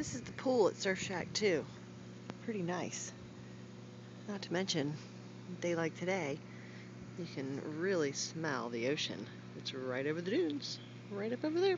This is the pool at Surf Shack too. Pretty nice. Not to mention, day like today, you can really smell the ocean. It's right over the dunes, right up over there.